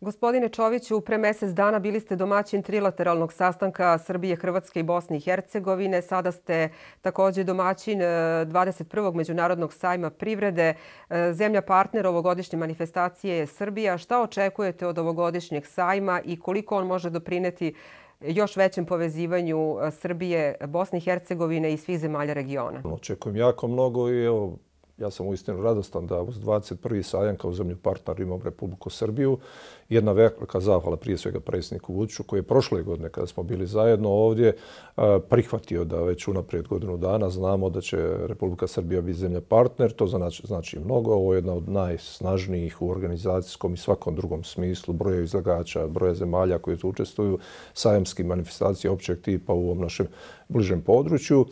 Gospodine Čoviću, pre mesec dana bili ste domaćin trilateralnog sastanka Srbije, Hrvatske i Bosne i Hercegovine. Sada ste također domaćin e, 21. Međunarodnog sajma privrede. E, zemlja partner ovogodišnje manifestacije je Srbija. Šta očekujete od ovogodišnjeg sajma i koliko on može doprineti još većem povezivanju e, Srbije, Bosne i Hercegovine i svih zemalja regiona? Očekujem jako mnogo i evo, ja sam uistinu radostan da uz 21. sajam kao zemlju partner imam Republiku Srbiju. Jedna velika zahvala prije svega predsjedniku Vučiću koji je prošle godine kada smo bili zajedno ovdje eh, prihvatio da već unaprijed godinu dana znamo da će Republika Srbija biti zemlja partner. To znači, znači mnogo. Ovo je jedna od najsnažnijih u organizacijskom i svakom drugom smislu broja izlagača, broja zemalja koje tu učestvuju, sajamski manifestacije općeg tipa u ovom našem bližem području.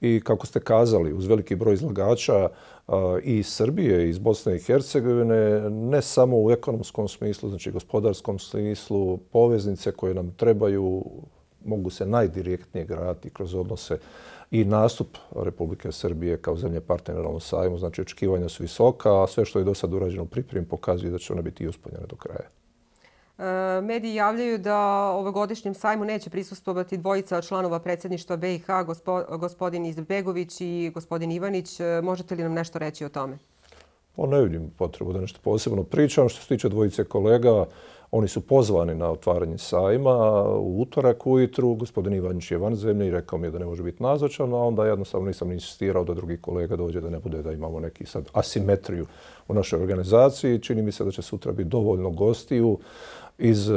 I kako ste kazali, uz veliki broj izlagača, i Srbije, iz Bosne i Hercegovine, ne samo u ekonomskom smislu, znači gospodarskom smislu, poveznice koje nam trebaju, mogu se najdirektnije graditi kroz odnose i nastup Republike Srbije kao zemlje partnera na ovom sajmu. Znači, očekivanja su visoka, a sve što je do sad urađeno u pripremi pokazuje da će ona biti uspunjene do kraja. E, mediji javljaju da ovogodišnjem sajmu neće prisustovati dvojica članova predsjedništva BiH, gospodin Izbegović i gospodin Ivanić. E, možete li nam nešto reći o tome? Pa ne vidim potrebu da nešto posebno pričam. Što se tiče dvojice kolega, oni su pozvani na otvaranje sajma u utorak ujutru. Gospodin Ivanić je van zemlje i rekao mi je da ne može biti nazočan, a onda jednostavno nisam insistirao da drugi kolega dođe da ne bude da imamo neki sad asimetriju u našoj organizaciji. Čini mi se da će sutra biti dovoljno gostiju iz e,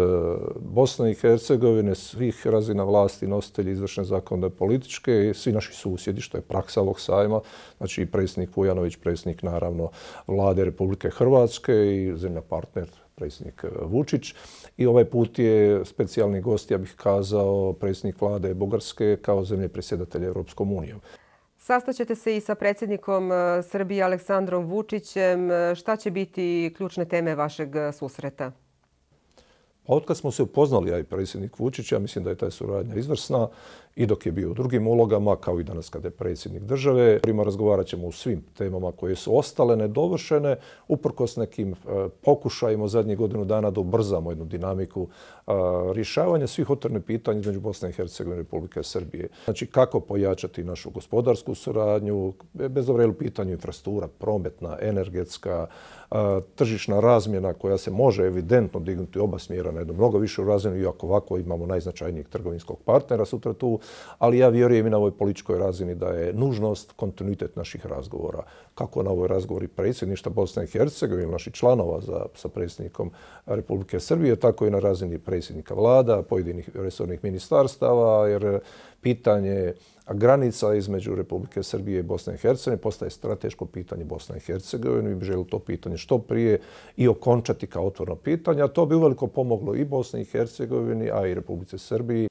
Bosne i Hercegovine, svih razina vlasti, nositelji izvršne zakonne političke, svi naši susjedi, što je praksa ovog sajma, znači i predsjednik Vujanović, predsjednik naravno vlade Republike Hrvatske i zemlja partner, predsjednik e, Vučić. I ovaj put je specijalni gost, ja bih kazao, predsjednik vlade Bugarske kao zemlje presjedatelja Europskom unijom. Sastaćete se i sa predsjednikom e, Srbije Aleksandrom Vučićem. Šta će biti ključne teme vašeg susreta? Pa od kad smo se upoznali, ja i predsjednik Vučić, ja mislim da je ta suradnja izvrsna i dok je bio u drugim ulogama, kao i danas kada je predsjednik države. Prima razgovarat ćemo u svim temama koje su ostale nedovršene, uprkos nekim e, pokušajima zadnjih godinu dana da ubrzamo jednu dinamiku e, rješavanja svih otvornih pitanja između Bosne i Hercegovine i Republike Srbije. Znači, kako pojačati našu gospodarsku suradnju, bez dobro je u pitanju infrastruktura, prometna, energetska, e, tržišna razmjena koja se može evidentno dignuti oba smjera na jednu mnogo više razinu, iako ovako imamo najznačajnijeg trgovinskog partnera sutra tu, ali ja vjerujem i na ovoj političkoj razini da je nužnost kontinuitet naših razgovora. Kako na ovoj razgovori predsjedništa Bosne i Hercegovine, naših članova za, sa predsjednikom Republike Srbije, tako i na razini predsjednika vlada, pojedinih resornih ministarstava, jer pitanje granica između Republike Srbije i Bosne i Hercegovine postaje strateško pitanje Bosne i Hercegovine. Mi bi želi to pitanje što prije i okončati kao otvorno pitanje. A to bi uveliko pomoglo i Bosni i Hercegovini, a i Republike Srbije.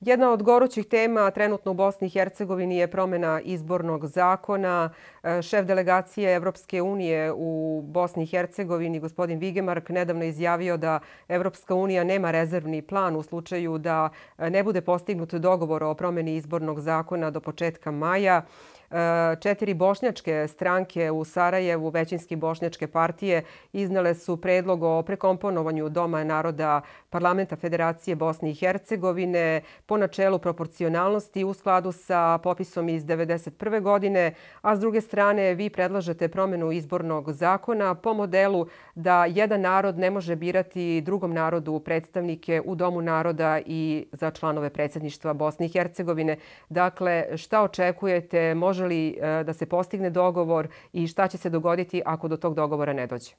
Jedna od gorućih tema trenutno u Bosni i Hercegovini je promjena izbornog zakona. E, šef delegacije Evropske unije u Bosni i Hercegovini, gospodin Vigemark, nedavno izjavio da Evropska unija nema rezervni plan u slučaju da e, ne bude postignut dogovor o promjeni izbornog zakona do početka maja. E, četiri bošnjačke stranke u Sarajevu, većinski bošnjačke partije, iznale su predlog o prekomponovanju Doma naroda Parlamenta Federacije Bosne i Hercegovine po načelu proporcionalnosti u skladu sa popisom iz 1991. godine, a s druge strane vi predlažete promjenu izbornog zakona po modelu da jedan narod ne može birati drugom narodu predstavnike u Domu naroda i za članove predsjedništva Bosne i Hercegovine. Dakle, šta očekujete? Može može li e, da se postigne dogovor i šta će se dogoditi ako do tog dogovora ne dođe?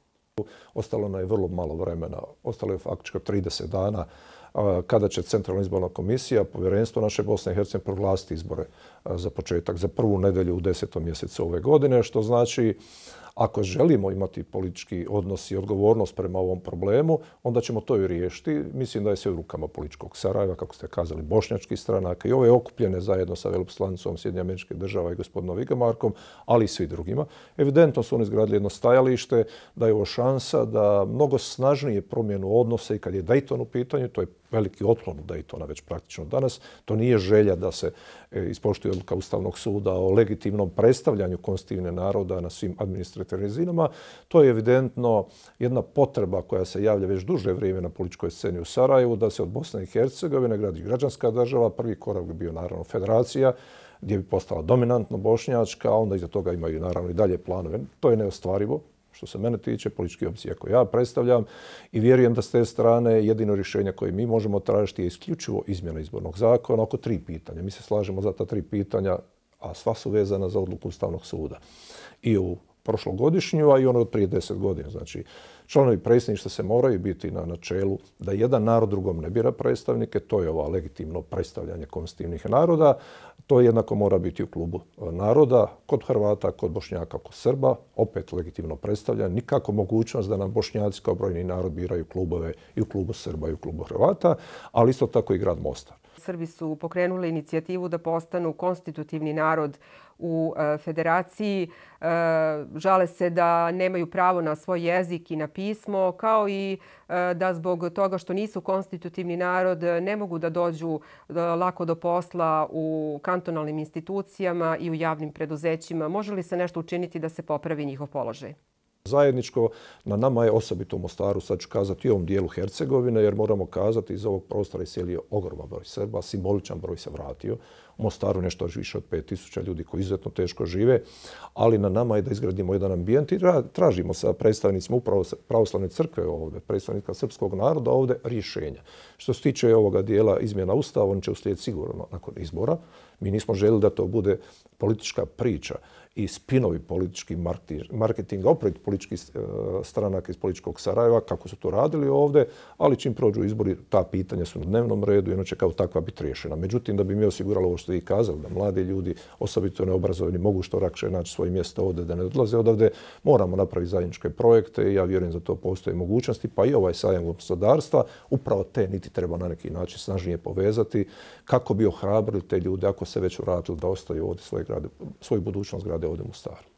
Ostalo nam je vrlo malo vremena. Ostalo je faktičko 30 dana e, kada će Centralna izborna komisija, povjerenstvo naše Bosne i Hercegovine, proglasiti izbore e, za početak, za prvu nedelju u desetom mjesecu ove godine, što znači ako želimo imati politički odnos i odgovornost prema ovom problemu, onda ćemo to i riješiti. Mislim da je sve u rukama političkog Sarajeva, kako ste kazali, bošnjački stranaka i ove okupljene zajedno sa veloposlanicom Sjedinja američke država i gospodinom Vigamarkom, ali i svi drugima. Evidentno su oni izgradili jedno stajalište da je ovo šansa da mnogo snažnije promjenu odnose i kad je Dayton u pitanju, to je veliki otklon u Daytona već praktično danas. To nije želja da se e, ispoštuje odluka Ustavnog suda o legitimnom predstavljanju konstitutivne naroda na svim administrativnim razinama. To je evidentno jedna potreba koja se javlja već duže vrijeme na političkoj sceni u Sarajevu, da se od Bosne i Hercegovine gradi građanska država. Prvi korak bi bio naravno federacija, gdje bi postala dominantno bošnjačka, a onda iza toga imaju naravno i dalje planove. To je neostvarivo, što se mene tiče, političke opcije koje ja predstavljam i vjerujem da s te strane jedino rješenje koje mi možemo tražiti je isključivo izmjena izbornog zakona oko tri pitanja. Mi se slažemo za ta tri pitanja, a sva su vezana za odluku Ustavnog suda. I u prošlogodišnju, a i ono od prije deset godina. Znači, članovi predsjedništva se moraju biti na načelu da jedan narod drugom ne bira predstavnike, to je ova legitimno predstavljanje konstitutivnih naroda, to jednako mora biti u klubu e, naroda, kod Hrvata, kod Bošnjaka, kod Srba, opet legitimno predstavlja, nikako mogućnost da nam Bošnjaci kao brojni narod biraju klubove i u klubu Srba i u klubu Hrvata, ali isto tako i grad Mostar. Srbi su pokrenuli inicijativu da postanu konstitutivni narod u e, federaciji. E, žale se da nemaju pravo na svoj jezik i na pismo, kao i e, da zbog toga što nisu konstitutivni narod ne mogu da dođu lako do posla u kantonalnim institucijama i u javnim preduzećima. Može li se nešto učiniti da se popravi njihov položaj? Zajedničko. Na nama je osobito u Mostaru, sad ću kazati i ovom dijelu Hercegovine, jer moramo kazati iz ovog prostora je sjelio ogroman broj Srba, simboličan broj se vratio. U Mostaru nešto više od 5000 ljudi koji izuzetno teško žive, ali na nama je da izgradimo jedan ambijent i tražimo sa predstavnicima upravo pravoslavne crkve ovdje, predstavnika srpskog naroda ovdje rješenja. Što se tiče ovoga dijela izmjena ustava, on će uslijediti sigurno nakon izbora. Mi nismo želi da to bude politička priča i spinovi politički marketing, opet politički stranaka stranak iz političkog Sarajeva, kako su to radili ovdje, ali čim prođu izbori, ta pitanja su na dnevnom redu i ono će kao takva biti riješena. Međutim, da bi mi osiguralo ovo što vi kazali, da mladi ljudi, osobito neobrazovani, mogu što rakše naći svoje mjesto ovdje, da ne odlaze odavde, moramo napraviti zajedničke projekte i ja vjerujem za to postoje mogućnosti, pa i ovaj sajam gospodarstva, upravo te niti treba na neki način snažnije povezati, kako bi ohrabrili te ljude ako se već vratili da ostaju ovdje svoje grade, svoju budućnost grade ovdje u Mostaru.